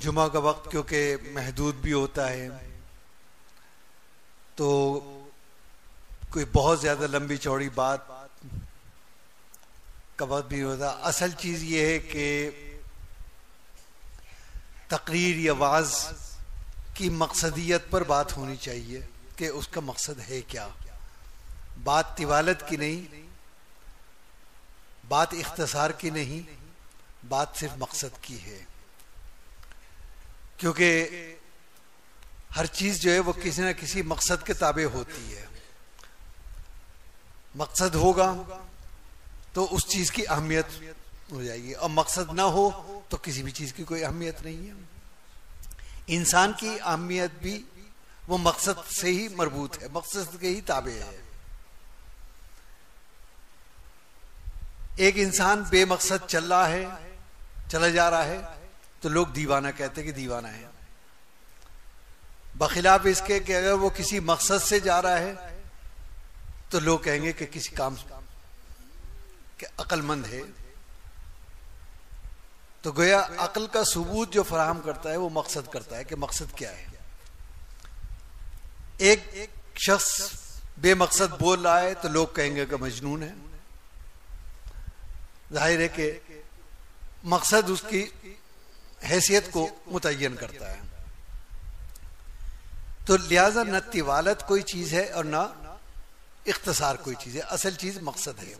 जुमा का वक्त क्योंकि महदूद भी होता है तो कोई बहुत ज़्यादा लंबी चौड़ी बात का वक्त भी होता। असल चीज़ ये है कि तकरीर या वाज की मकसदियत पर बात होनी चाहिए कि उसका मकसद है क्या। बात तिवालत की नहीं, बात इख्तसार की नहीं, बात सिर्फ़ मकसद की है। क्योंकि हर चीज़ जो है वो किसी ना किसी मकसद के ताबे होती है। मकसद होगा तो उस चीज़ की अहमियत हो जाएगी। और मकसद ना हो तो किसी भी चीज़ की कोई अहमियत नहीं है। इंसान की अहमियत भी वो मकसद से ही मरबूत है, मकसद के ही ताबे है। एक इंसान बेमकसद चल रहा है, चला जा रहा है तो लोग दीवाना कहते कि दीवाना है। बखिलाफ इसके कि अगर वो किसी मकसद से जा रहा है तो लोग कहेंगे कि किसी काम के अक्लमंद है। तो गोया अकल का सबूत जो फराहम करता है, वो मकसद करता है कि मकसद क्या है। एक शख्स बेमकसद बोल रहा है तो लोग कहेंगे कि मजनून है। ज़ाहिर है कि मकसद उसकी हैसियत को मुतन करता है। तो लिहाजा न तिवालत कोई चीज़ है और न इख्तसार कोई चीज़ है। असल चीज़ मकसद है।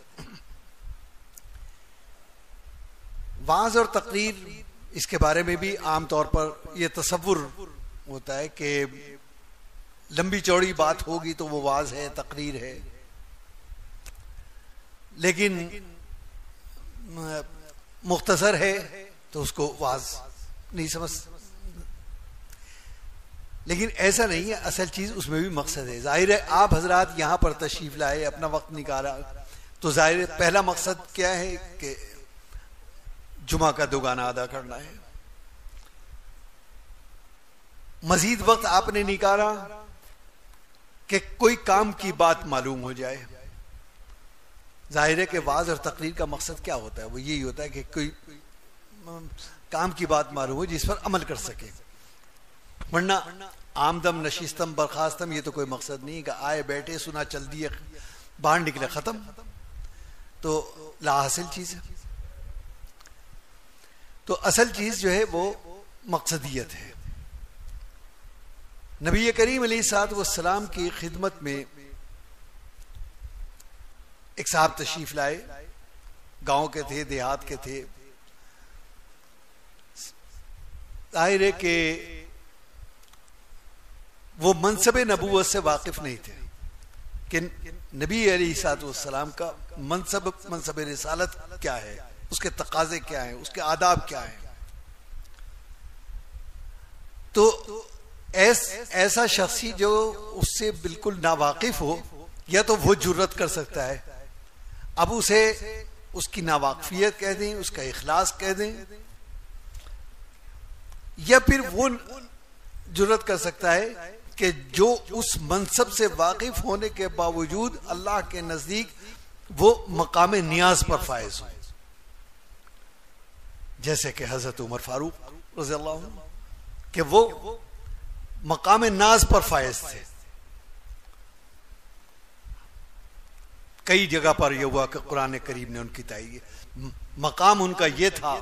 वाज और तकरीर, इसके बारे में भी आमतौर पर यह तस्वुर होता है कि लंबी चौड़ी बात होगी तो वो वाज है, तकरीर है। लेकिन, मुख्तसर है तो उसको वाज नहीं समझ। लेकिन ऐसा नहीं है, असल चीज़ उसमें भी मकसद है। ज़ाहिर है, आप हजरात यहाँ पर तशरीफ़ लाए, अपना वक्त निकाला तो ज़ाहिर है, पहला मकसद क्या है कि जुमा का दुगाना अदा करना है। मजीद वक्त आपने निकाला कि कोई काम की बात मालूम हो जाए। ज़ाहिर है कि वाज और तकरीर का मकसद क्या होता है? वो यही होता है कि कोई काम की बात मालूम हो जिस पर अमल कर सके। वरना आमदम नशिस्तम बर्खास्तम, ये तो कोई मकसद नहीं कि आए बैठे सुना चल दिए बाहर निकले, खत्म। तो लाहासिल चीज़ है। तो असल चीज़ जो है वो मकसदियत है। नबी करीम सलाम की खिदमत में एक साहब तशरीफ़ लाए। गाँव के थे, देहात के थे। ज़ाहिर है कि वो मनसब नबूत से वाकिफ नहीं थे। कि नबी सलाम का मनसब मनसब रिसालत क्या है? उसके तकाजे क्या है? उसके आदाब क्या है? तो ऐस, ऐसा शख्सी जो उससे बिल्कुल नावाकिफ हो या तो वो जुर्रत कर सकता है। अब उसे उसकी नावाकफियत कह दें उसका इखलास कह दें या फिर वो ज़रूरत कर सकता है कि जो उस मनसब से वाकिफ होने के बावजूद अल्लाह के नज़दीक वो मकाम नियाज पर फायज हो। जैसे कि हज़रत उमर फारूक रज़ी कि वो मकाम नाज पर फायज थे। कई जगह पर यह हुआ कि कुरान करीम ने उनकी ताई मकाम उनका यह था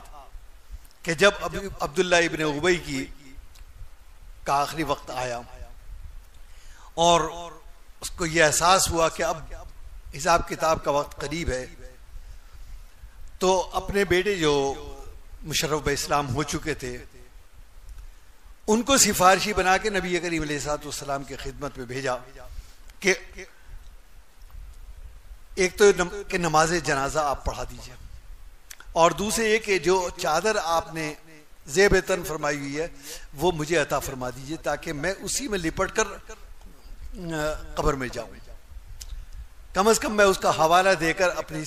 कि जब अब्दुल्ला इबन उबई की का आखिरी वक्त आया और उसको यह एहसास हुआ कि अब हिसाब किताब का वक्त करीब है तो अपने बेटे जो मुशरफ इस्लाम हो चुके थे, उनको सिफारशी बना के नबी करीम सलाम की खिदमत में भेजा कि एक तो कि नमाज़ जनाजा आप पढ़ा दीजिए। और दूसरे एक जो चादर आपने जेब तन फरमाई हुई है, वो मुझे अता फरमा दीजिए ताकि मैं उसी में लिपट कर कब्र में जाऊँ। कम अज कम मैं उसका हवाला देकर अपनी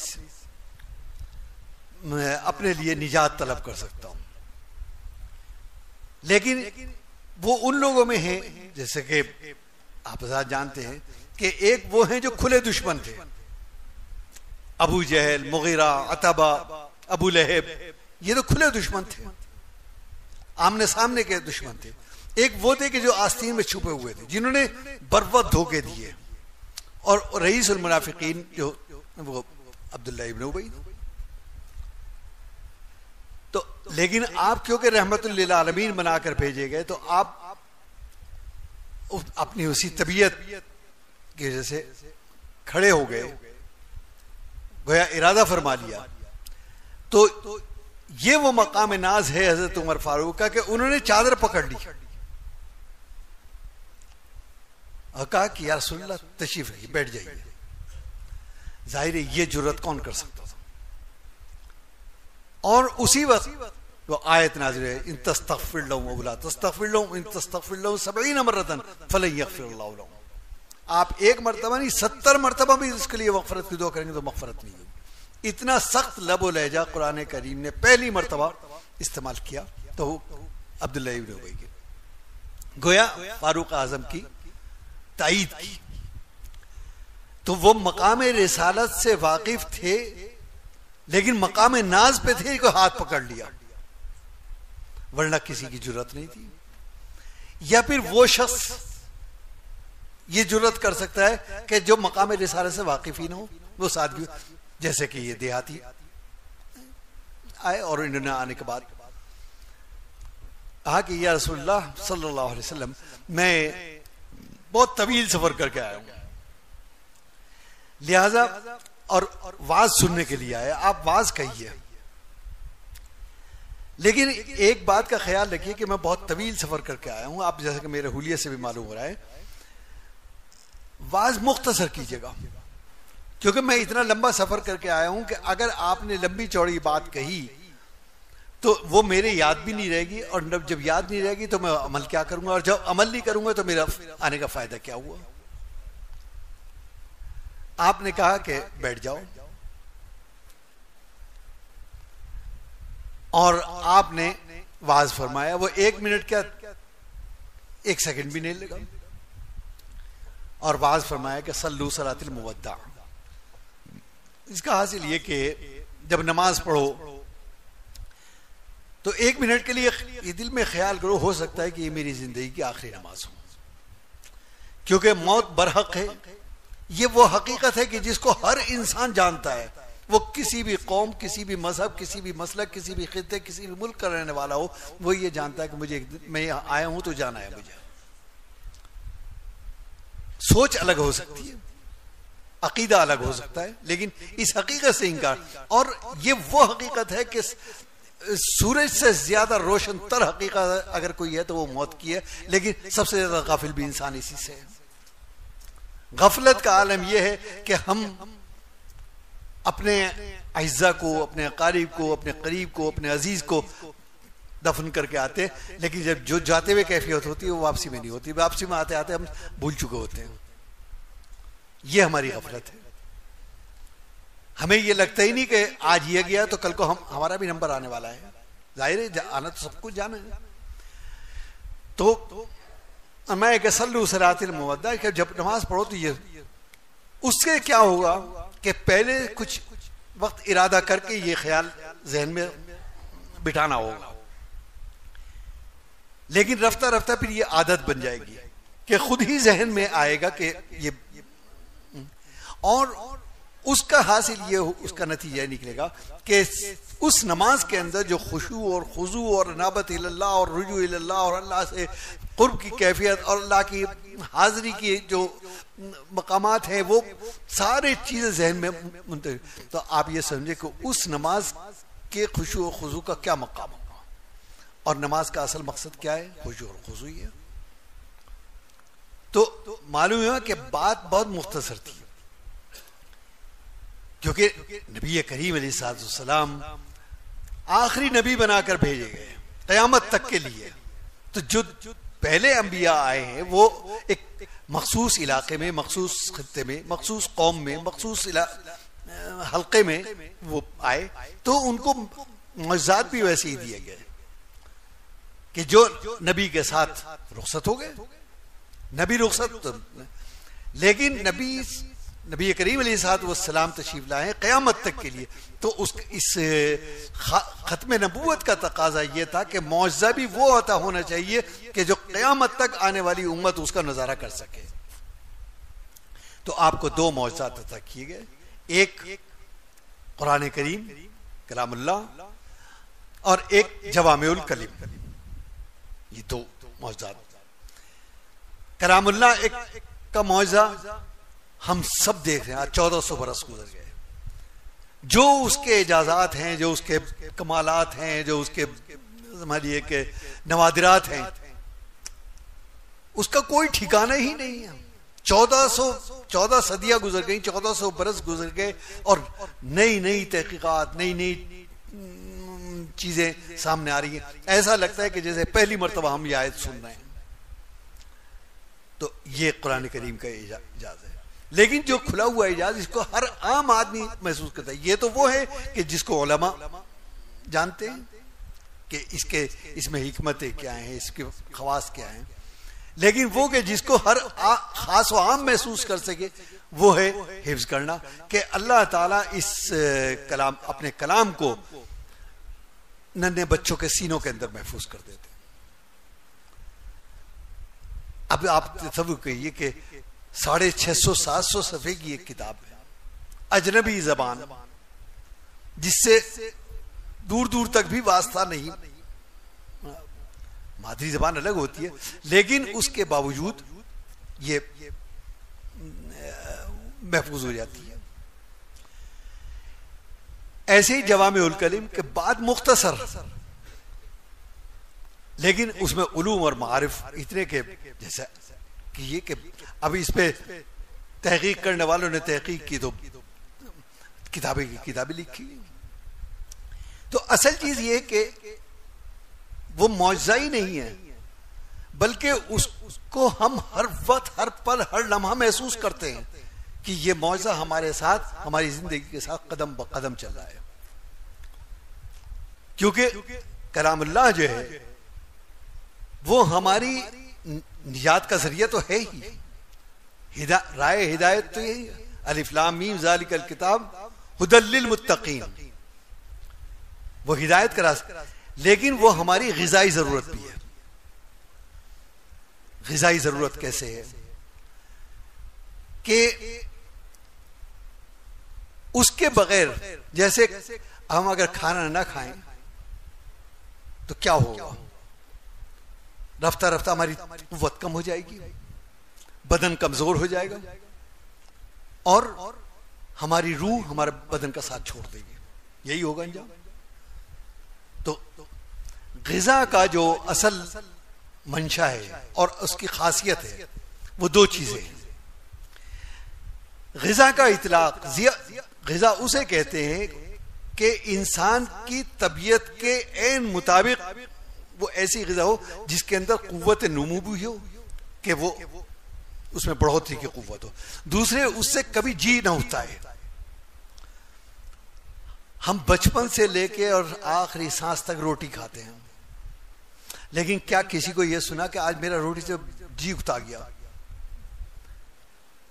अपने लिए निजात तलब कर सकता हूँ। लेकिन वो उन लोगों में है, जैसे कि आप जानते हैं, कि एक वो हैं जो खुले दुश्मन थे। Abu Jahl, Mughira, Utba Abu Lahab, ये तो खुले दुश्मन थे। आमने सामने के दुश्मन थे। एक वो थे कि जो आस्तीन में छुपे हुए थे, जिन्होंने बर्वत धोखे दिए। और रईस मुनाफिकीन जो वो अब्दुल्ला इब्न उबई तो लेकिन आप क्योंकि रहमत आलमीन बनाकर भेजे गए तो आप अपनी उसी तबीयत की वजह से खड़े हो गए। गोया इरादा फरमा लिया। तो ये वो मकाम नाज है हज़रत उमर फारूक का कि उन्होंने चादर पकड़ ली। और कहा कि यार सुन तशीफ रही बैठ जाइए। ज़ाहिर है, ये ज़रूरत कौन कर सकता था? और उसी वक्त वो आयत नाजिर है, इन तस्तफिर लूला तस्तफिर इन तस्तफिर सबीन मरतन फल यकफिर आप एक मरतबा नहीं, सत्तर मरतबा भी इसके लिए मफफरत की दो करेंगे तो मफफरत नहीं होगी। इतना सख्त लबो लहजा कुरान करीम ने पहली मरतबा इस्तेमाल किया तो अब्दुल्ला गोया फारूक आज़म की तायद की। तो वो मकाम रिसालत से वाकिफ थे, लेकिन मकाम नाज पे थे को हाथ पकड़ लिया। वरना किसी की ज़रूरत नहीं थी। या फिर वो शख्स ये ज़रूरत कर सकता है कि जो मकाम रिसालत से वाकिफ ही ना हो, वो सादगी जैसे कि ये देहाती आए और इन्होंने आने के बाद कहा कि, या रसुल्लाह सल्लल्लाहु अलैहि वसल्लम, मैं बहुत तवील सफ़र करके आया हूँ। लिहाजा और वाज सुनने के लिए आया। आप वाज कहिए। लेकिन एक बात का ख्याल रखिए कि मैं बहुत तवील सफ़र करके आया हूँ। आप जैसे कि मेरे हुलिये से भी मालूम हो रहा है। वाज मुख्तसर कीजिएगा। क्योंकि मैं इतना लंबा सफ़र करके आया हूँ कि अगर आपने लंबी चौड़ी बात कही तो वो मेरे याद भी नहीं रहेगी, और जब याद नहीं रहेगी तो मैं अमल क्या करूँगा? और जब अमल नहीं करूँगा तो मेरा आने का फ़ायदा क्या हुआ? आपने कहा कि बैठ जाओ। और आपने वाज फरमाया, वो एक मिनट क्या, एक सेकंड भी नहीं लगा? और वाज फरमाया कि सल्लू सलातिल मुवद्दा। इसका हासिल ये कि जब नमाज़ पढ़ो तो एक मिनट के लिए ये दिल में ख्याल करो, हो सकता है कि ये मेरी ज़िंदगी की आखिरी नमाज़ हो। क्योंकि मौत बरहक है। ये वो हकीकत है कि जिसको हर इंसान जानता है, वो किसी भी कौम, किसी भी मज़हब, किसी भी मसलक, किसी भी खत्े, किसी भी मुल्क का रहने वाला हो, वो ये जानता है कि मुझे मैं आया हूँ तो जाना है मुझे। सोच अलग हो सकती है। अकीदा अलग हो सकता है, लेकिन इस हकीकत से इनकार। और ये वो हकीकत है कि सूरज से ज़्यादा रोशन तर हकीकत अगर कोई है तो वो मौत की है, लेकिन सबसे ज़्यादा गाफिल भी इंसान इसी से है। गफलत का आलम यह है कि हम अपने अज्जा को, अपने अकारीब को, अपने करीब को, अपने अज़ीज़ को दफन करके आते लेकिन जब जो जाते हुए कैफियत होती है, वो वापसी में नहीं होती। वापसी में आते आते हम भूल चुके होते हैं। ये हमारी गफलत है। हमें ये लगता ही नहीं कि आज ये गया तो कल को हम, हमारा भी नंबर आने वाला है। ज़ाहिर है आना तो सब कुछ जाना है। तो मैं एक सल्लू सरातिल मुवद्दा, कि जब नमाज़ पढ़ो तो ये, उससे क्या होगा कि पहले कुछ वक्त इरादा करके ये ख्याल जहन में बिठाना होगा। लेकिन रफ्ता रफ्ता फिर ये आदत बन जाएगी कि खुद ही जहन में आएगा कि ये और उसका हासिल ये उसका नतीजा निकलेगा कि उस नमाज़ के अंदर जो खुशू और खुजू और नाबत अल्लाह और रुजू अल्लाह और अल्लाह से कुर्ब की कैफियत और अल्लाह की हाजिरी की जो मकामात हैं, वो सारे चीज़ें जहन में तो आप ये समझे कि उस नमाज़ के खुशू और खुजू का क्या मकाम होगा? और नमाज़ का असल मकसद क्या है? खुशू और खुजू ही है। तो मालूम हुआ कि बात बहुत मुख्तसर थी। क्योंकि नबी करीम सलाम आखिरी नबी बनाकर भेजे गए कयामत तक के लिए। तो जो पहले अंबिया आए हैं, वो एक मखसूस इलाके में, मखसूस खत्े में, मखसूस कौम में, मखसूस हल्के में वो आए। तो उनको मजात भी वैसे ही दिए गए कि जो नबी के साथ रुखसत हो गए। नबी रुखसत, लेकिन नबी नबी करीम सलाम तशीफ लाए क़यामत तक के लिए। तो उस, इस ख़त्म नबूत का तकाजा यह था कि मुआवजा भी वो अता होना चाहिए कि जो क़यामत तक आने वाली उम्मत उसका नज़ारा कर सके। तो आपको दो मुआवजा अता किए गए। एक कुरान करीम कलामुल्ला और एक जवामुल कलीम। ये दो मौजाद कलामुल्ला एक का मुआवजा हम सब देख रहे हैं चौदह सौ बरस गुजर गए। जो उसके इजाजात हैं, जो उसके कमालात हैं, जो उसके समझिए के नवादिरात हैं, उसका कोई ठिकाना ही नहीं है। चौदह सौ, चौदह सदियाँ गुजर गई, चौदह सौ बरस गुजर गए और नई नई तहकीकत नई नई चीज़ें सामने आ रही है। ऐसा लगता है कि जैसे पहली मरतबा हम ये आयत सुन रहे हैं। तो ये कुरान करीम का इजाज है। लेकिन जो खुला हुआ इजाज इसको हर आम आदमी महसूस करता है। ये तो वो है कि जिसको ओलमा जानते हैं कि इसके इसमें हिकमतें क्या हैं इसके खवास क्या हैं। लेकिन वो कि जिसको हर आ, खास व आम महसूस कर सके वो है हिफ्ज करना कि अल्लाह ताला इस कलाम अपने कलाम को नन्हे बच्चों के सीनों के अंदर महफूज कर देते अब आप सब कहिए कि साढ़े छह सौ, सात सौ सफे की एक किताब है। अजनबी जबान, जिससे दूर दूर तक भी वास्ता नहीं। मादरी जबान अलग होती है, लेकिन उसके बावजूद ये महफूज हो जाती है। ऐसे ही जवाम कलीम के बाद मुख्तसर, लेकिन उसमें उलूम और मारिफ इतने के जैसे कि ये कि अभी इस पे तहकीक करने वालों ने तहकीक की तो किताबें की, किताबें लिखी। तो असल चीज़ ये कि वो मुआवजा ही नहीं है, बल्कि उसको हम हर वक्त, हर पल, हर लम्हा महसूस करते हैं कि ये मुआवजा हमारे साथ, हमारी ज़िंदगी के साथ कदम ब कदम चल रहा है। क्योंकि कलामुल्लाह जो है, वो हमारी निजात का ज़रिया तो है ही। हिदा, राय हिदायत तो यही अलिफ्लाम जालिकल किताब हुदल वो हिदायत का रास्ता लेकिन वो हमारी गजाई ज़रूरत भी है। गजाई ज़रूरत कैसे है? कि उसके बगैर जैसे हम अगर खाना ना खाएँ तो क्या होगा? रफ्ता रफ्ता हमारी कुत कम हो जाएगी, बदन कमज़ोर हो जाएगा, और हमारी रूह हमारे बदन का साथ छोड़ देगी। यही होगा अंजाम। तो गजा का जो असल मंशा है और उसकी खासियत है, वो दो चीज़ें हैं। गजा का इतलाक गजा उसे कहते हैं कि इंसान की तबीयत के एन मुताबिक वो ऐसी गजा हो, जिसके अंदर कुत नमू भी हो कि वो उसमें बढ़ोतरी की कुत हो। दूसरे, उससे कभी जी ना होता है। हम बचपन से लेके और आखिरी सांस तक रोटी खाते हैं। लेकिन क्या किसी को यह सुना कि आज मेरा रोटी से जी उठा गया?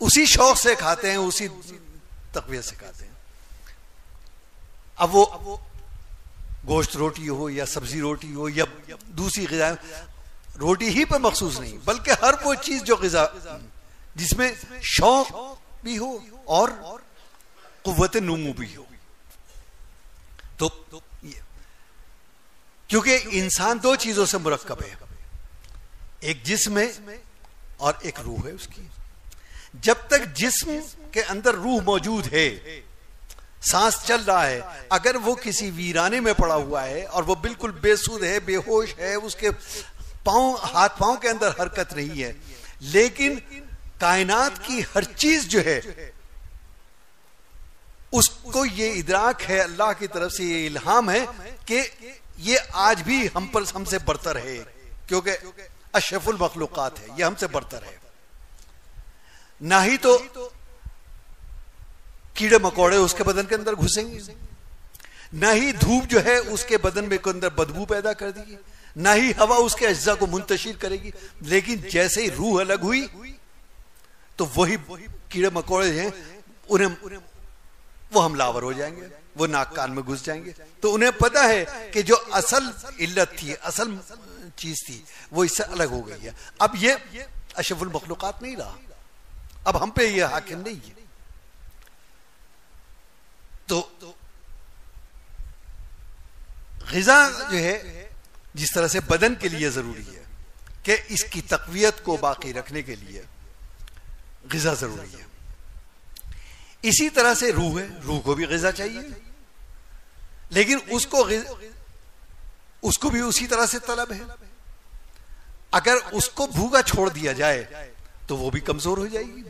उसी शौक से खाते हैं, उसी तकवीत से खाते हैं। अब वो गोश्त रोटी हो या सब्ज़ी रोटी हो या दूसरी गजा रोटी ही पर मखसूस नहीं, बल्कि हर वो चीज़ जो गजा, जिसमें शौक भी हो और कुत नमू भी हो। तो क्योंकि इंसान दो चीज़ों से मुरक्कब है, एक जिस्म है और एक रूह है उसकी। जब तक जिस्म के अंदर रूह मौजूद है सांस चल रहा है। अगर वो किसी वीराने में पड़ा हुआ है और वो बिल्कुल बेसुद है, बेहोश है, उसके पाँव, हाथ पाँव के अंदर हरकत नहीं है। लेकिन कायनात की हर चीज़ जो है, उसको ये इदराक है, अल्लाह की तरफ़ से ये इल्हाम है कि ये आज भी हम पर हमसे बरतर है क्योंकि अशफुल मखलूकत है, ये हमसे बरतर है ना ही तो कीड़े मकोड़े उसके बदन के अंदर घुसेंगे। ना ही धूप जो है उसके बदन में के अंदर बदबू पैदा कर देगी, ना ही हवा उसके अज्जा को मुंतशिर करेगी, लेकिन जैसे ही रूह अलग हुई तो वही कीड़े मकोड़े हैं, उन्हें वो हमलावर हो जाएँगे, वो नाक कान में घुस जाएँगे। तो उन्हें पता है कि जो असल इल्लत थी, असल चीज़ थी, वो इससे अलग हो गई है। अब ये अशफुल मखलूकत नहीं रहा। अब हम पे ये हाकिम नहीं है। तो गजा जो है, जिस तरह से बदन के लिए ज़रूरी है, कि इसकी तकवीत को बाकी रखने के लिए गजा ज़रूरी है। इसी तरह से रूह है, रूह को भी गजा चाहिए, लेकिन उसको उसको भी उसी तरह से तलब है। अगर उसको भूखा छोड़ दिया जाए तो वो भी कमज़ोर हो जाएगी।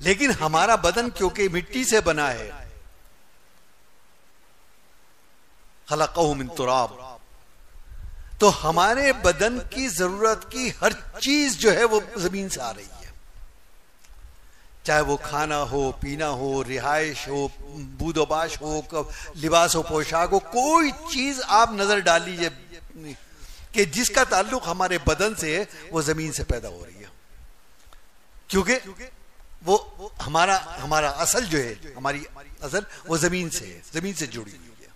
लेकिन हमारा बदन क्योंकि मिट्टी से बना है। खलकमिन तो हमारे बदन की ज़रूरत की हर चीज़ जो है वो ज़मीन से आ रही है। चाहे वो खाना हो, पीना हो, रिहाइश हो बूदोबाश हो लिबास हो, पोशाक हो, कोई चीज़ आप नज़र डाल लीजिए कि जिसका ताल्लुक हमारे बदन से है वो ज़मीन से पैदा हो रही है। क्योंकि वो हमारा हमारा असल जो है, हमारी असल, वो ज़मीन से है, ज़मीन से जुड़ी हुई है।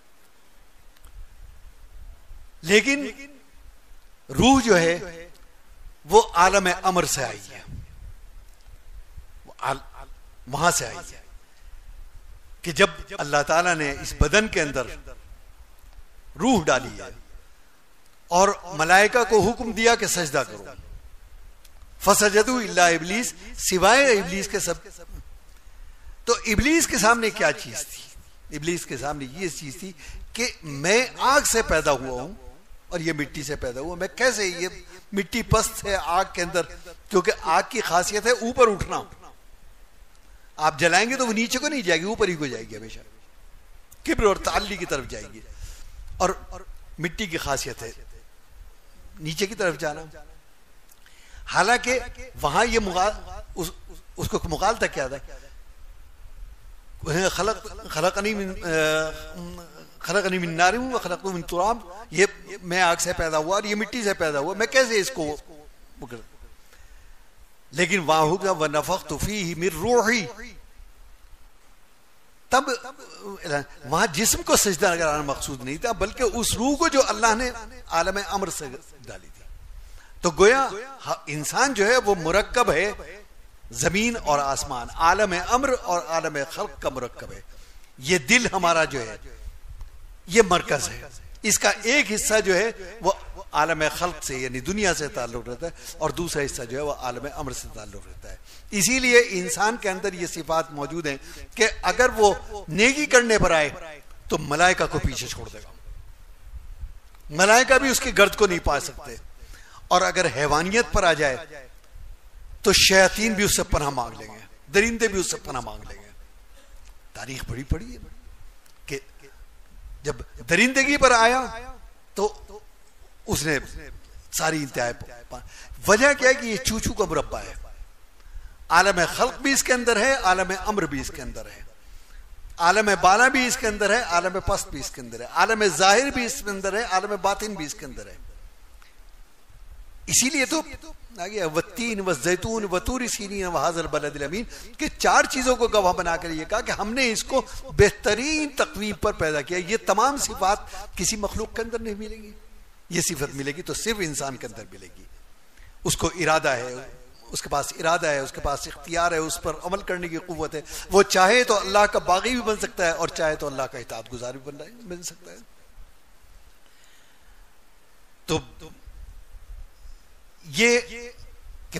लेकिन रूह जो है, वो आलम अमर से आई है। वहाँ से आई है कि जब अल्लाह ताला ने इस बदन के अंदर रूह डाली है और मलाइका को हुक्म दिया कि सजदा करो। फसजदू इल्ला इबलीस सिवाय इबलीस के सब तो इबलीस के सामने क्या चीज़ थी? इबलीस के सामने ये चीज़ थी कि मैं आग से पैदा हुआ हूँ और ये मिट्टी से पैदा हुआ। मैं कैसे ये मिट्टी पस्त है आग के अंदर? क्योंकि आग की खासियत है ऊपर उठना। आप जलाएँगे तो वो नीचे को नहीं जाएगी ऊपर ही को जाएगी हमेशा। किब्र और ताली की तरफ़ जाएगी। और, और मिट्टी की खासियत है नीचे की तरफ़ जाना। हालाँकि वहाँ ये मुगाल उस, उसको मुगालता क्या था? खलक खलकनी खलकनी खलक मिन ये मैं आग से पैदा हुआ और ये मिट्टी से पैदा हुआ। मैं कैसे इसको लेकिन वहाँ वह नफक तुफी ही मिर रूही। तब वहाँ जिस्म को सजदा कराना मकसूद नहीं था बल्कि उस रूह को जो अल्लाह ने आलम अमर से डाली थी। तो गोया इंसान जो है, वो मुरक्कब है, ज़मीन और आसमान, आलम अमर और आलम खल्क का मुरक्कब है। ये दिल हमारा जो है, ये मरकज है। इसका एक हिस्सा जो है, वो आलम खल्क से, यानी दुनिया से ताल्लुक रहता है, और दूसरा हिस्सा जो है, वो आलम अमर से ताल्लुक रहता है। इसीलिए इंसान के अंदर ये सिफात मौजूद है कि अगर वो नेगी करने पर आए तो मलाइका को पीछे छोड़ देगा। मलाइका भी उसके गर्द को नहीं पा सकते। और अगर हैवानियत पर आ जाए तो शयातीन भी उससे पना मांग लेंगे, दरिंदे भी उससे पना मांग लेंगे। तारीख बड़ी पड़ी है कि जब दरिंदगी पर आया तो उसने सारी इंतहा वजह क्या है कि ये चूचू का मुरब्बा है। आलम खल्क भी इसके अंदर है, आलम अम्र भी इसके अंदर है। आलम बाला भी इसके अंदर है, आलम पस्त भी इसके अंदर है। आलम ज़ाहिर भी इसके अंदर है, आलम बातिन भी इसके अंदर है। इसीलिए तो आगे वतीन व जैतून वतूर बलदमीन के चार चीज़ों को गवाह बनाकर ये कहा कि हमने इसको बेहतरीन तकवीब पर पैदा किया। ये तमाम सिफात किसी मखलूक के अंदर नहीं मिलेगी। ये सिफत मिलेगी तो सिर्फ़ इंसान के अंदर मिलेगी। उसको इरादा है, उसके पास इरादा है, उसके पास इख्तियार है, उस पर अमल करने की कुत है। वो चाहे तो अल्लाह का बागी भी बन सकता है और चाहे तो अल्लाह का इतात गुजार भी बन बन सकता है। तो ये कि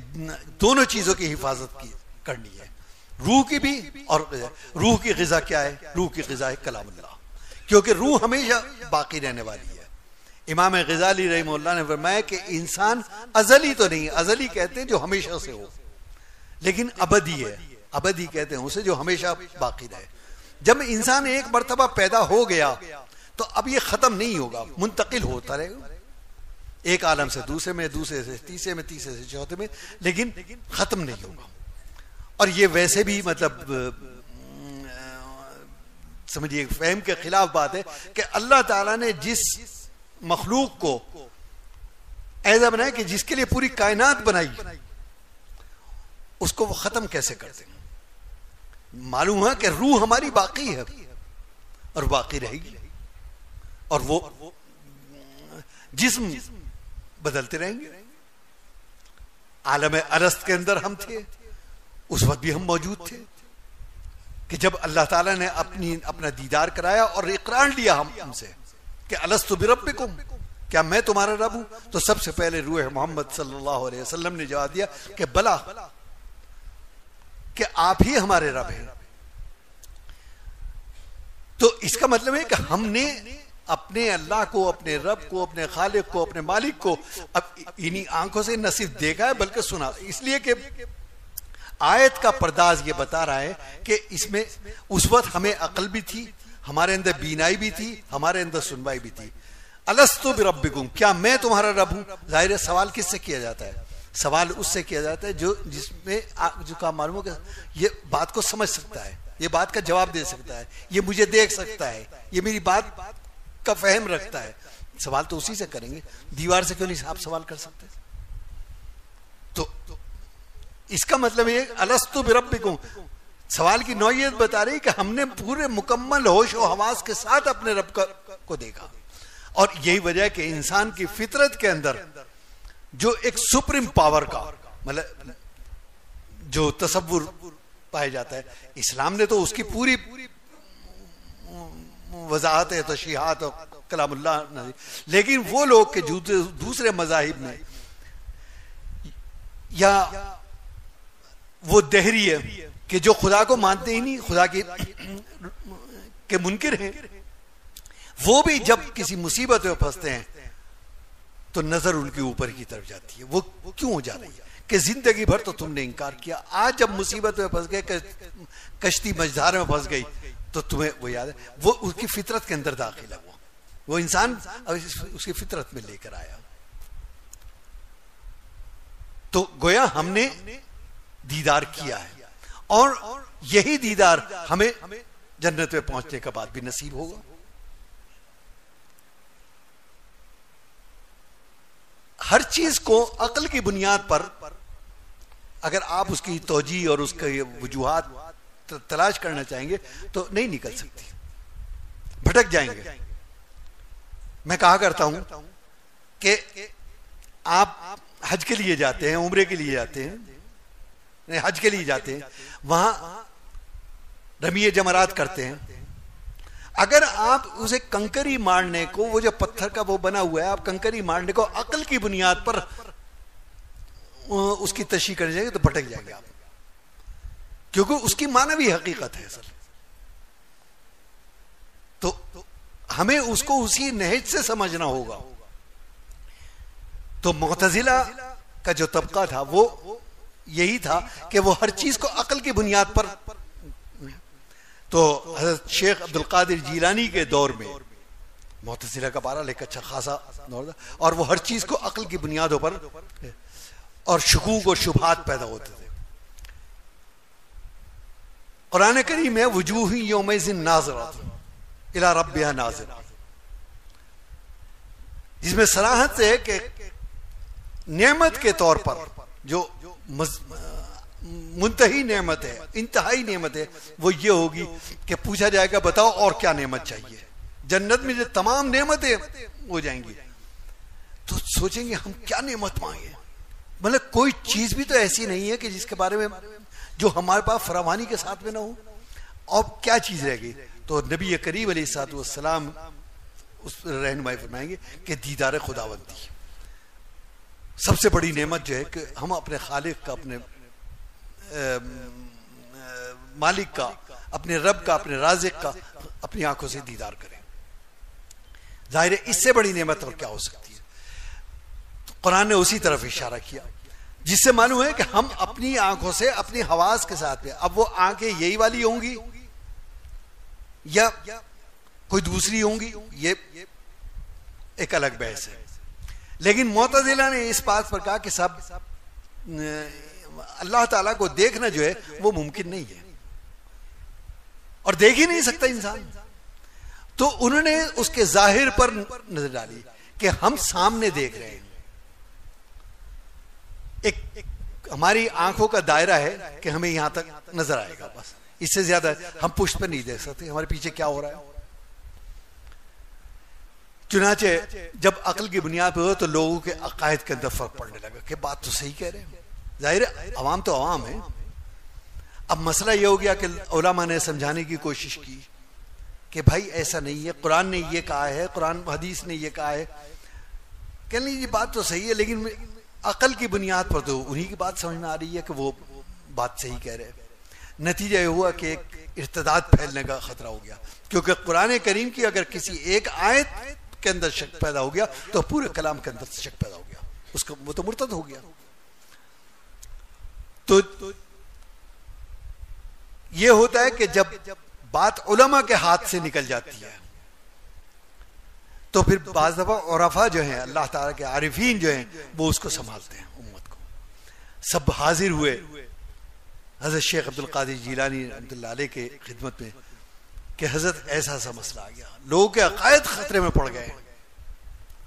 दोनों चीज़ों की हिफाजत की, करनी है। रूह की भी और, रूह की गजा क्या है? रूह की गजा है कलाम क्योंकि रूह हमेशा बाकी रहने वाली है। इमाम गजाली रही ने फरमाया कि इंसान अजली तो नहीं, अजली कहते हैं जो हमेशा से हो। लेकिन अबदी है। अबदी कहते हैं उसे जो हमेशा बाकी रहे। जब इंसान एक मरतबा पैदा हो गया तो अब ये खत्म नहीं होगा, मुंतकिल होता रहेगा। एक आलम से दूसरे में, दूसरे से तीसरे में, तीसरे से चौथे में, लेकिन खत्म नहीं होगा। और ये वैसे भी मतलब समझिए, फहम के खिलाफ बात है कि अल्लाह ताला ने जिस मखलूक को ऐसा बनाया कि जिसके लिए पूरी कायनात बनाई, उसको वो खत्म कैसे कर देंगे मालूम है कि रूह हमारी बाकी है और बाकी रहेगी। और वो जिस्म बदलते रहेंगे। आलम अरस्त के अंदर हम थे, उस वक्त भी हम मौजूद थे कि जब अल्लाह ताला ने अपनी, अपना दीदार कराया और इकरार लिया हम, हमसे कि अलस तो बिरबिकुम क्या मैं तुम्हारा रब हूँ? तो सबसे पहले रूह मोहम्मद सल्लल्लाहु अलैहि वसल्लम ने जवाब दिया कि बला, कि आप ही हमारे रब हैं। तो इसका मतलब है कि हमने अपने अल्लाह को, अपने रब को, अपने खालिक को, अपने मालिक को अब इन्हीं आँखों से न सिर्फ़ देखा है, बल्कि सुना। इसलिए कि आयत का पर्दाज ये बता रहा है कि इसमें उस वक्त हमें अकल भी थी, हमारे अंदर बीनाई भी थी, हमारे अंदर सुनवाई भी थी। अलस्तो बिरबिकुम क्या मैं तुम्हारा रब हूँ? ज़ाहिर सवाल किससे किया जाता है? सवाल उससे किया जाता है जो, जिसमें जो काम मालूम हो ये बात को समझ सकता है, ये बात का जवाब दे सकता है, ये मुझे देख सकता है, ये मेरी बात का फहम रखता है। सवाल तो उसी से करेंगे। दीवार से क्यों नहीं आप सवाल कर सकते? तो, इसका मतलब ये अलस्तु बिरबिकुम सवाल की नौयत बता रही कि हमने पूरे मुकम्मल होश और हवास के साथ अपने रब का, को देखा। और यही वजह है कि इंसान की फितरत के अंदर जो एक सुप्रीम पावर का मतलब जो तस्वुर पाया जाता है। इस्लाम ने तो उसकी पूरी वजाहत है, तशीहत और कलामुल्ला लेकिन वो लोग के दूसरे मजाहिब में, या वो दहरी है कि जो खुदा को मानते ही नहीं, खुदा की के मुनकर हैं, वो भी जब किसी मुसीबत में फंसते हैं तो नज़र उनके ऊपर की तरफ़ जाती है। वो क्यों हो जा रही है? कि ज़िंदगी भर तो तुमने इंकार किया। आज जब मुसीबत में फंस गए कश्ती मझधार में फंस गई तो तुम्हें वो याद है। वो उसकी फितरत के अंदर दाखिल है वो। वो इंसान उसकी फितरत में लेकर आया। तो गोया हमने दीदार किया है। और यही दीदार हमें जन्नत में पहुँचने के बाद भी नसीब होगा। हर चीज़ को अकल की बुनियाद पर अगर आप उसकी तोजी और उसके वजूहत तलाश करना चाहेंगे तो नहीं निकल सकती। भटक जाएँगे। मैं कहा करता हूँ कि आप हज के लिए जाते हैं, उम्र के लिए जाते हैं हज के लिए जाते हैं, वहाँ रमीय जमरात करते हैं। अगर आप उसे कंकरी मारने को, वो जो पत्थर का वो बना हुआ है, आप कंकरी मारने को अकल की बुनियाद पर उसकी तशी कर जाएँगे तो भटक जाएँगे आप। क्योंकि उसकी मानवी हकीकत है असल तो हमें उसको उसी नहज से समझना होगा। तो मोतजिला का जो तबका था, वो यही था कि वो हर चीज़ को अकल की बुनियाद पर तो हज़रत शेख अब्दुल कादिर जीलानी के दौर में मोतजिला का पारा लेकर अच्छा खासा दौर था, और वो हर चीज़ को अकल की बुनियादों पर और शकूक और शुभात पैदा होते थे। कुरान करीम है वजूह योम नाजरत इला रब नाजरा। जिसमें सराहत से कि नेमत के तौर पर, जो मुंतही नेमत है, इंतहाई नेमत है, वो ये होगी कि पूछा जाएगा, बताओ और क्या नेमत चाहिए? जन्नत में जो तमाम नेमतें हो जाएँगी। तो सोचेंगे, हम क्या नेमत मांगे? मतलब कोई चीज़ भी तो ऐसी नहीं है कि जिसके बारे में जो हमारे पास फरावानी के साथ में ना हो। अब क्या चीज़ रहेगी तो नबी करीब सलाम उस रहनुमाई फरमाएँगे कि दीदार खुदावंती। सबसे बड़ी नेमत जो है कि हम अपने खालिक का, अपने मालिक का, अपने रब का, अपने राजिक का, अपनी आँखों से दीदार करें। ज़ाहिर इससे बड़ी नेमत और क्या हो सकती है? कुरान ने उसी तरफ़ इशारा किया। जिससे मालूम है कि हम अपनी आँखों से, अपनी हवास के साथ में अब वो आँखें यही वाली होंगी, या कोई दूसरी होंगी, ये एक अलग बहस है। लेकिन मोतजिला ने इस बात पर कहा कि सब, अल्लाह ताला को देखना जो है, वो मुमकिन नहीं है। और देख ही नहीं सकता इंसान। तो उन्होंने उसके ज़ाहिर पर नज़र डाली कि हम सामने देख रहे हैं। एक, हमारी आँखों का दायरा है कि हमें यहाँ तक नज़र आएगा बस। इससे ज़्यादा हम पुष्ट पर नहीं देख सकते। हमारे पीछे क्या हो रहा है? चुनाचे जब अकल की बुनियाद पर हो तो लोगों के अकायद के अंदर फ़र्क पड़ने लगा कि बात तो सही कह रहे हैं। ज़ाहिर अवाम तो अवाम है। अब मसला यह हो गया कि ओलामा ने समझाने की कोशिश की कि भाई ऐसा नहीं है कुरान ने यह कहा है कुरान हदीस ने यह कहा है। कह लीजिए बात तो सही है लेकिन अकल की बुनियाद पर तो उन्हीं की बात समझ में आ रही है कि वो बात सही कह रहे नतीजा यह हुआ कि एक इर्तदाद फैलने का खतरा हो गया। क्योंकि कुरान करीम की अगर किसी एक आयत के अंदर शक पैदा हो गया तो पूरे कलाम के अंदर शक पैदा हो गया। उसका वो तो मुर्तद हो गया। तो ये होता है कि जब बात उलमा के हाथ से निकल जाती है तो फिर बाज दफ़ा औरफा जो है, अल्लाह ताला के आरिफीन जो हैं, वो उसको संभालते हैं, उम्मत को। सब हाजिर हुए। हज़रत शेख अब्दुल कादिर जीलानी अब्दुल्ला के खिदमत में कि हज़रत ऐसा सा मसला आ गया। लोगों के अकायद खतरे में पड़ गए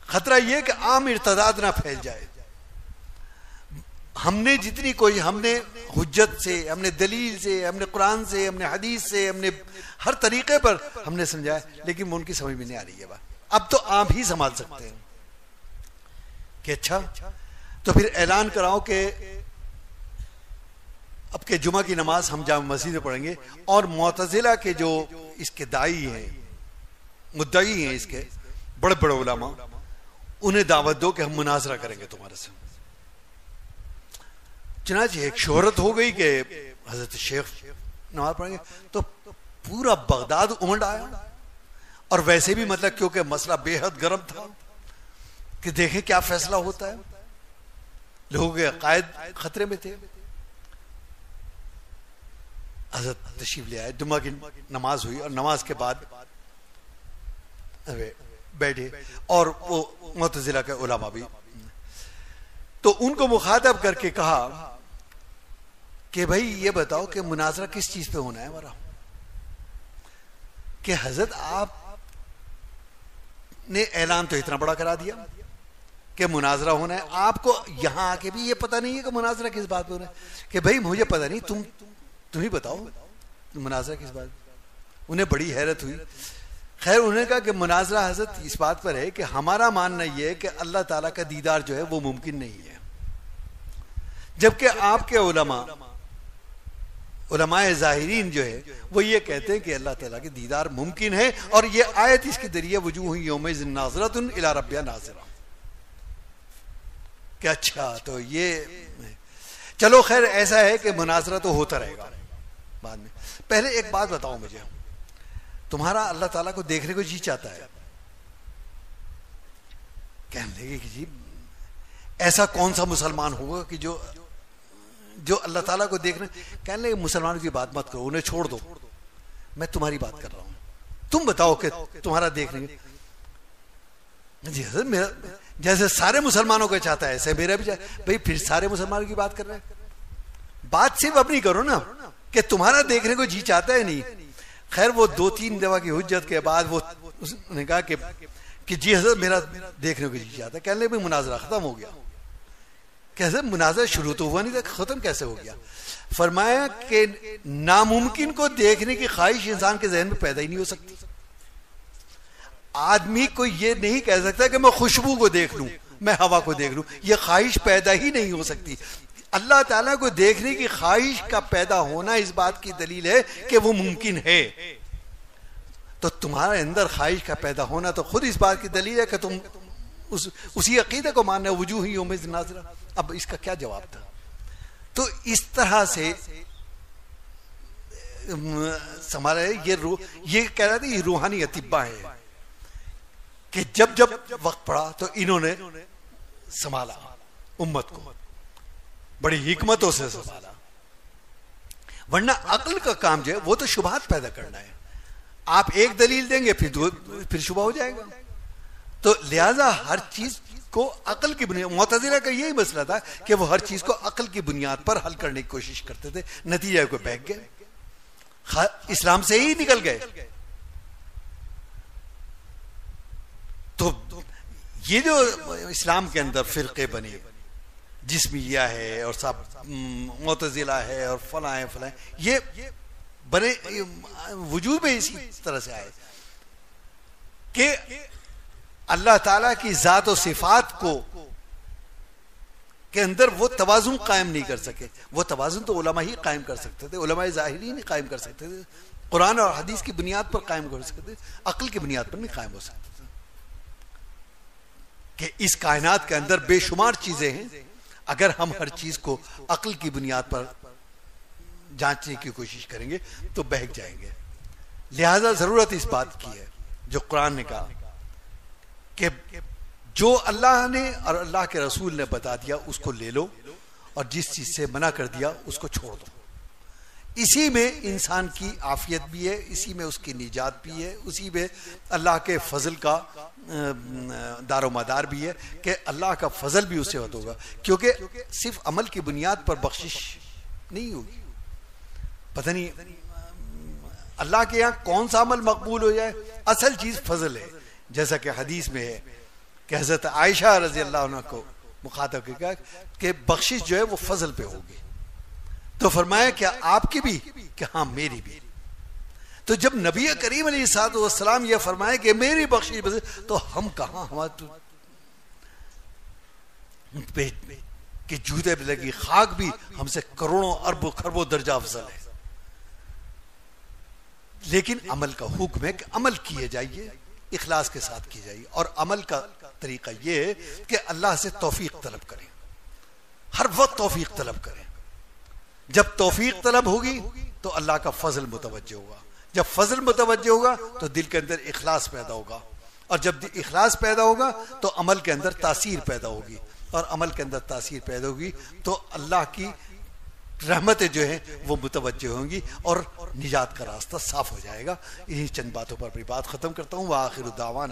खतरा यह कि आम इर्तदाद ना फैल जाए। हमने जितनी कोई, हमने हुज्जत से, हमने दलील से, हमने कुरान से, हमने हदीस से, हमने हर तरीके पर हमने समझाया, लेकिन उनकी समझ में नहीं आ रही है बात। अब तो आप ही संभाल सकते हैं। कि अच्छा तो फिर ऐलान कराओ कि अब के जुमा की नमाज़ हम जाम मस्जिद में पढ़ेंगे, और मोतजिला के जो इसके दाई हैं, मुद्दई हैं इसके, बड़े बड़े उलामा, उन्हें दावत दो कि हम मुनाजरा करेंगे तुम्हारे से चनाचे एक शोहरत हो गई कि हज़रत शेख नमाज़ पढ़ेंगे तो पूरा बगदाद उमड़ आया। और वैसे भी मतलब क्योंकि मसला बेहद गर्म था कि देखें क्या फैसला होता है। लोगों के अकायद खतरे में थे। हज़रत तशीफ ले आए, जुम्मा की नमाज़ हुई और नमाज़ के बाद बैठे और वो मोतजिला के उलामा भी। तो उनको मुखातब करके कहा कि भाई ये बताओ कि मुनाजरा किस चीज़ पे होना है हमारा? कि हज़रत आप ने ऐलान तो इतना बड़ा करा दिया कि मुनाजरा होना है। आपको यहाँ आके भी ये पता नहीं है कि मुनाजरा किस बात पे होना है। कि भाई, मुझे पता नहीं, तुम तुम ही बताओ, मुनाजरा किस बात उन्हें बड़ी हैरत हुई। खैर, उन्होंने कहा कि मुनाजरा हज़रत इस बात पर है कि हमारा मानना यह है कि अल्लाह ताला का दीदार जो है वो मुमकिन नहीं है। जबकि आपके उलमा जाहिरीन जो है, वो ये कहते हैं कि अल्लाह ताला के दीदार मुमकिन है और ये आयत इसके ज़रिए वजूह योम नाजरत इला रबिया नाजरा। कि अच्छा तो ये चलो खैर, ऐसा है कि मुनाजरा तो होता रहेगा बाद में। पहले एक बात बताओ मुझे। तुम्हारा अल्लाह ताला को देखने को जी चाहता है? कहने लगे कि जी, ऐसा कौन सा मुसलमान होगा कि जो जो अल्लाह ताला को देखने, कहने लगे, मुसलमानों की बात मत करो, उन्हें छोड़ दो। मैं तुम्हारी बात कर रहा हूँ। तुम बताओ कि तुम्हारा देखने जैसे मेरा, जैसे सारे मुसलमानों को चाहता है, ऐसे मेरा भी भाई, फिर सारे मुसलमानों की बात कर रहे हैं। बात सिर्फ़ अपनी करो ना, कि तुम्हारा देखने को जी चाहता है नहीं। खैर, वो दो तीन दवा की हुज्जत के बाद वो उसने कहा कि कि जी, हज़रत, मेरा देखने को जी चाहता है। कहने भी मुनाजरा खत्म हो गया। कैसे मुनाजर शुरू तो हुआ नहीं था, खत्म कैसे हो गया? फरमाया कि नामुमकिन को देखने की ख्वाहिश इंसान के जहन में पैदा ही नहीं हो सकती। आदमी को यह नहीं कह सकता कि मैं खुशबू को देख लूँ, मैं हवा को देख लूँ, ये ख्वाहिश पैदा ही नहीं हो सकती। अल्लाह ताला को देखने की ख्वाहिश का पैदा होना इस बात की दलील है कि वो मुमकिन है। तो तुम्हारे अंदर ख्वाहिश का पैदा होना तो खुद इस बात की दलील है कि तुम उस, उसी अकीदे को मानना वजूह ही उम्मीद नाजरा। अब इसका क्या जवाब था? तो इस तरह से हमारा ये रू, ये कह रहा था ये रूहानी अतिब्बा है कि जब जब वक्त पड़ा तो इन्होंने संभाला, उम्मत को। बड़ी हिकमतों से संभाला। वरना अकल का काम जो है, वो तो शुभात पैदा करना है। आप एक दलील देंगे, फिर फिर शुभ हो जाएगा। तो लिहाजा हर चीज़ को अकल की बुनियाद, मोतजिला का यही मसला था कि वो हर चीज़ को अकल की बुनियाद पर हल करने की कोशिश करते थे, नतीजा को बैठ गए इस्लाम से ही निकल गए। तो ये जो इस्लाम के अंदर फिरके बने जिसमिया है और सब मोतजिला है और फला है ये बने वजूद में इसी तरह से आए। कि अल्लाह ताला की ज़ात और सिफात को के अंदर वो तवाजुन कायम नहीं कर सके। वो तवाजुन तो उलमा ही कायम कर सकते थे, उलमा ज़ाहिरी नहीं कायम कर सकते थे। कुरान और हदीस की बुनियाद पर कायम कर सकते थे, अक्ल की बुनियाद पर नहीं कायम हो सकते थे। कि इस कायनात के अंदर बेशुमार चीज़ें हैं, अगर हम हर चीज़ को अक्ल की बुनियाद पर जांचने की कोशिश करेंगे तो बहक जाएँगे। लिहाजा ज़रूरत इस बात की है, जो कुरान ने कहा। कि जो अल्लाह ने और अल्लाह के रसूल ने बता दिया, उसको ले लो और जिस चीज़ से मना कर दिया, उसको छोड़ दो। इसी में इंसान की आफियत भी है, इसी में उसकी निजात भी है, उसी में अल्लाह के फजल का दारो मदार भी है कि अल्लाह का फजल भी उससे होगा। क्योंकि सिर्फ़ अमल की बुनियाद पर बख्शिश नहीं होगी। पता नहीं, अल्लाह के यहाँ कौन सा अमल मकबूल हो जाए? असल चीज़ फजल है। जैसा कि हदीस में है कि हज़रत आयशा रज़ी अल्लाह को मुखातब कहा कि बख्शिश जो है वो फजल पे होगी। तो फरमाया क्या आपकी भी, कि हाँ मेरी भी। तो जब नबी करीम सलाम यह फरमाए कि मेरी बख्शिश तो हम कहा हमारे तो कि जूते पे लगी खाक भी हमसे करोड़ों अरबों, खरबों दर्जा अफजल है। लेकिन अमल का हुक्म है कि अमल किए जाइए। इखलास के साथ की जाइए और अमल का तरीका यह कि अल्लाह से तौफीक तलब करें। हर वक्त तौफीक तलब करें। जब तोफीक तलब होगी तो अल्लाह का फजल मुतवजह होगा। जब फजल मुतवजह होगा तो दिल के अंदर इखलास पैदा होगा। और जब इखलास पैदा होगा तो अमल के अंदर तासीर पैदा होगी। और अमल के अंदर तासीर पैदा होगी तो अल्लाह की रहमतें जो हैं, वो मुतवजह होंगी और निजात का रास्ता साफ़ हो जाएगा। इन्हीं चंद बातों पर अपनी बात ख़त्म करता हूँ। आखिर दावान